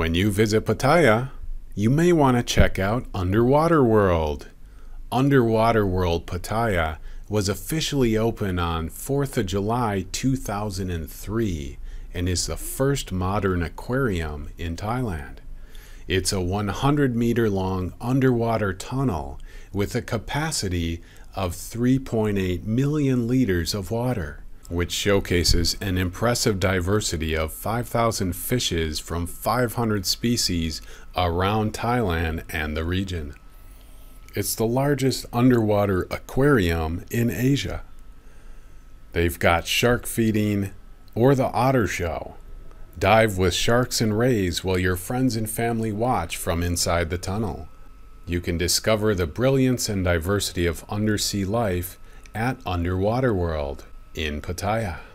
When you visit Pattaya, you may want to check out Underwater World. Underwater World Pattaya was officially opened on 4th of July 2003 and is the first modern aquarium in Thailand. It's a 100 meter long underwater tunnel with a capacity of 3.8 million liters of water, which showcases an impressive diversity of 5,000 fishes from 500 species around Thailand and the region. It's the largest underwater aquarium in Asia. They've got shark feeding or the otter show. Dive with sharks and rays while your friends and family watch from inside the tunnel. You can discover the brilliance and diversity of undersea life at Underwater World in Pattaya.